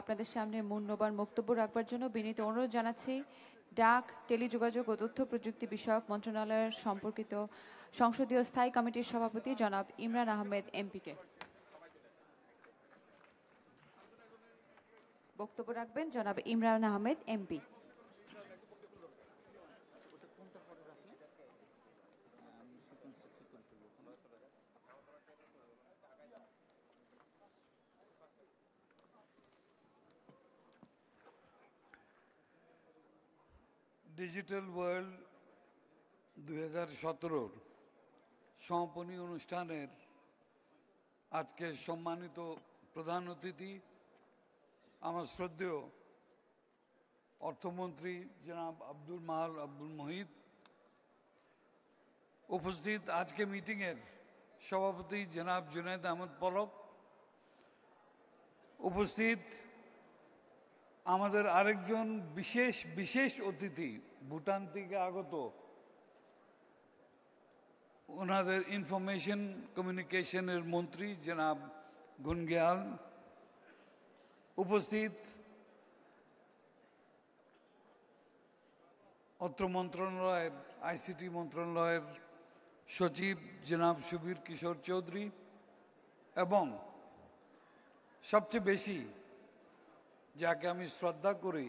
আপনাদের সামনে মূল্যবান বক্তব্য রাখবার জন্য বিনীত অনুরোধ জানাচ্ছি। ডাক, টেলিযোগাযোগ ও তথ্য প্রযুক্তি বিষয়ক মন্ত্রণালয়ের সম্পর্কিত সংসদীয় স্থায়ী কমিটির সভাপতি জনাব ইমরান আহমেদ, এমপিকে। বক্তব্য রাখবেন জনাব Imran Ahmed, MP. Digital world দুই হাজার সতেরোর সমাপনী অনুষ্ঠানের আজকে সম্মানিত প্রধান অতিথি, আমার শ্রদ্ধেয় অর্থমন্ত্রী জনাব আব্দুল মাহাল আব্দুল মহিত উপস্থিত আজকে মিটিংয়ের সভাপতি জনাব জুনায়দ আহমদ পলক উপস্থিত আমাদের আরেকজন বিশেষ বিশেষ অতিথি ভুটান থেকে আগত। ওনাদের ইনফরমেশন কমিউনিকেশনের মন্ত্রী জনাব গুনগিয়াল উপস্থিত। অত্র মন্ত্রণালয়ের আইসিটি মন্ত্রণালয়ের সচিব জনাব সুবীর কিশোর চৌধুরী এবং সবচেয়ে বেশি যাকে আমি শ্রদ্ধা করি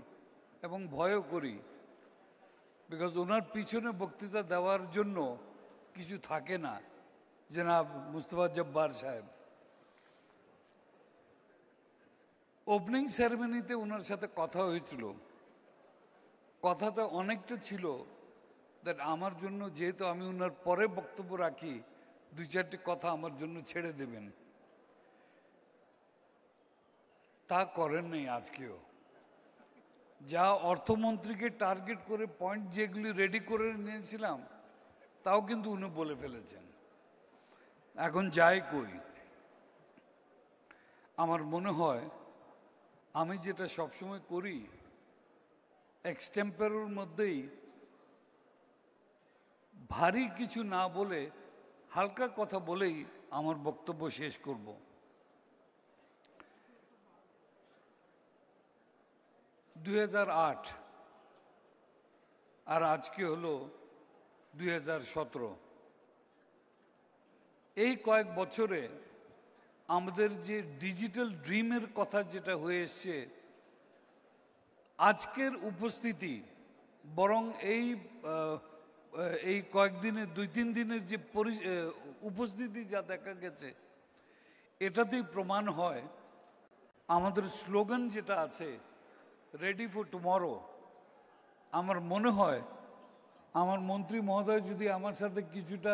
এবং ভয়ও করি বিকজ ওনার পিছনে বক্তৃতা দেওয়ার জন্য কিছু থাকে না, জনাব মুস্তফা জব্বার সাহেব। ওপেনিং সেরেমনিতে ওনার সাথে কথা হয়েছিল। কথাটা অনেকটা ছিল দ্যাট আমার জন্য যেহেতু আমি ওনার পরে বক্তব্য রাখি দুই চারটি কথা আমার জন্য ছেড়ে দেবেন। তা করেন নাই আজকেও। যা অর্থমন্ত্রীকে টার্গেট করে পয়েন্ট যেগুলি রেডি করে নিয়েছিলাম, তাও কিন্তু উনি বলে ফেলেছেন। এখন যাই কই। আমার মনে হয় আমি যেটা সবসময় করি এক্সটেম্পারের মধ্যেই ভারী কিছু না বলে হালকা কথা বলেই আমার বক্তব্য শেষ করব। দু হাজার আট আর আজকে হলো দুই হাজার সতেরো। এই কয়েক বছরে আমাদের যে ডিজিটাল ড্রিমের কথা যেটা হয়ে এসছে, আজকের উপস্থিতি বরং এই এই কয়েকদিনের দুই তিন দিনের যে উপস্থিতি যা দেখা গেছে, এটাতেই প্রমাণ হয় আমাদের স্লোগান যেটা আছে রেডি ফর টুমরো আমার মনে হয়, আমার মন্ত্রী মহোদয় যদি আমার সাথে কিছুটা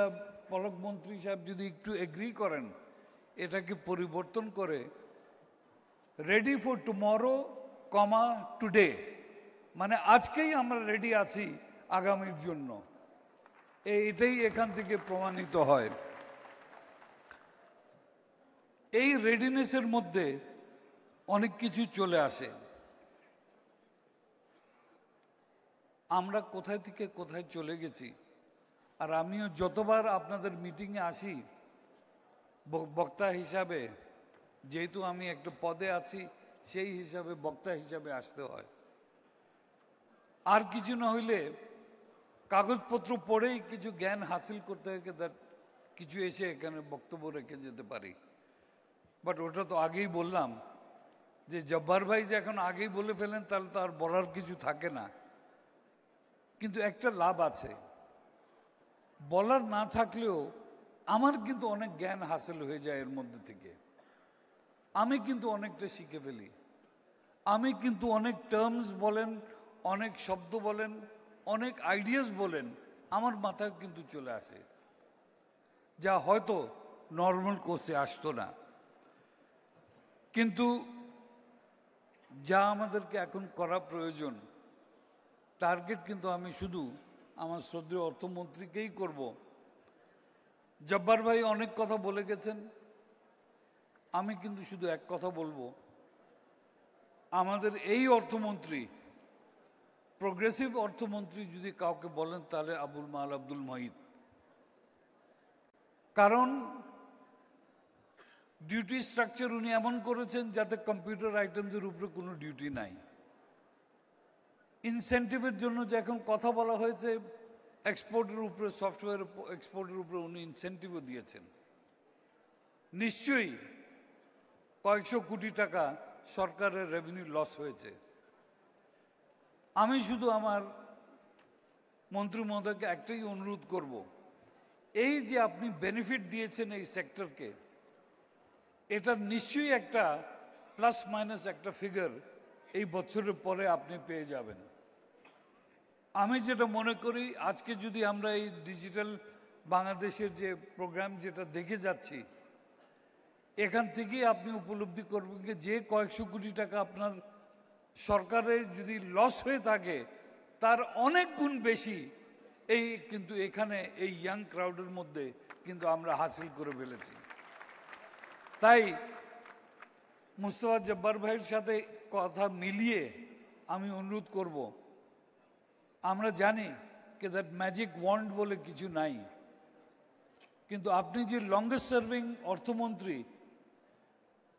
পলক মন্ত্রী সাহেব যদি একটু এগ্রি করেন, এটাকে পরিবর্তন করে ready for tomorrow comma today মানে আজকেই আমরা রেডি আছি আগামীর জন্য। এটাই এখান থেকে প্রমাণিত হয়। এই রেডিনেসের মধ্যে অনেক কিছু চলে আসে। আমরা কোথায় থেকে কোথায় চলে গেছি, আর আমিও যতবার আপনাদের মিটিংয়ে আসি বক্তা হিসাবে, যেহেতু আমি একটা পদে আছি, সেই হিসাবে বক্তা হিসাবে আসতে হয়। আর কিছু না হইলে কাগজপত্র পড়েই কিছু জ্ঞান হাসিল করতে হয় কিছু এসে এখানে বক্তব্য রেখে যেতে পারি। বাট ওটা তো আগেই বললাম, যে জব্বার ভাই যে এখন আগেই বলে ফেলেন, তাহলে তো আর বলার কিছু থাকে না। কিন্তু একটা লাভ আছে। বলার না থাকলেও আমার কিন্তু অনেক জ্ঞান হাসিল হয়ে যায় এর মধ্যে থেকে। আমি কিন্তু অনেকটা শিখে ফেলি। আমি কিন্তু অনেক টার্মস বলেন, অনেক শব্দ বলেন, অনেক আইডিয়াস বলেন, আমার মাথায় কিন্তু চলে আসে। যা হয়তো নর্মাল কোর্সে আসতো না। কিন্তু যা আমাদেরকে এখন করা প্রয়োজন টার্গেট কিন্তু আমি শুধু আমার শ্রদ্ধেয় অর্থমন্ত্রীকেই করব। জব্বার ভাই অনেক কথা বলে গেছেন। আমি কিন্তু শুধু এক কথা বলব। আমাদের এই অর্থমন্ত্রী প্রোগ্রেসিভ অর্থমন্ত্রী যদি কাউকে বলেন তাহলে আবুল মাল আব্দুল মহিদ কারণ ডিউটি স্ট্রাকচার উনি এমন করেছেন যাতে কম্পিউটার আইটেমসের উপরে কোনো ডিউটি নাই। ইনসেন্টিভের জন্য যে এখন কথা বলা হয়েছে এক্সপোর্টের উপরে সফটওয়্যার এক্সপোর্টের উপরে উনি ইনসেন্টিভও দিয়েছেন। নিশ্চয়ই কয়েকশো কোটি টাকা সরকারের রেভিনিউ লস হয়েছে। আমি শুধু আমার মন্ত্রী মহোদয়কে একটাই অনুরোধ করব, এই যে আপনি বেনিফিট দিয়েছেন এই সেক্টরকে এটা নিশ্চয়ই একটা প্লাস মাইনাস একটা ফিগার এই বছরের পরে আপনি পেয়ে যাবেন। আমি যেটা মনে করি, আজকে যদি আমরা এই ডিজিটাল বাংলাদেশের যে প্রোগ্রাম যেটা দেখে যাচ্ছি, এখান থেকেই আপনি উপলব্ধি করবেন যে কয়েকশো কোটি টাকা আপনার সরকারের যদি লস হয়ে থাকে, তার অনেক গুণ বেশি এই কিন্তু এখানে এই ইয়াং ক্রাউডের মধ্যে কিন্তু আমরা হাসিল করে ফেলেছি। তাই মুস্তফা জব্বার ভাইয়ের সাথে কথা মিলিয়ে আমি অনুরোধ করব আমরা জানি যে দ্যাট ম্যাজিক ওয়ান্ড বলে কিছু নাই। কিন্তু আপনি যে লংগেস্ট সার্ভিং অর্থমন্ত্রী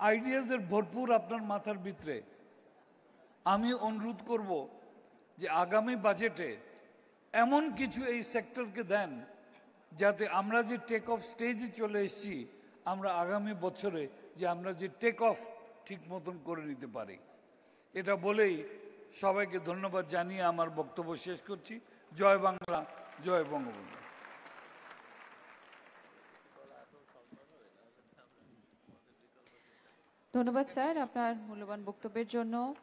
আইডিয়াসের ভরপুর আপনার মাথার ভিতরে, আমি অনুরোধ করব যে আগামী বাজেটে এমন কিছু এই সেক্টরকে দেন যাতে আমরা যে টেক অফ স্টেজে চলে এসেছি, আমরা আগামী বছরে যে আমরা যে টেক অফ ঠিক মতন করে নিতে পারি। এটা বলেই সবাইকে ধন্যবাদ জানিয়ে আমার বক্তব্য শেষ করছি। জয় বাংলা, জয় বঙ্গবন্ধু। ধন্যবাদ স্যার আপনার মূল্যবান বক্তব্যের জন্য।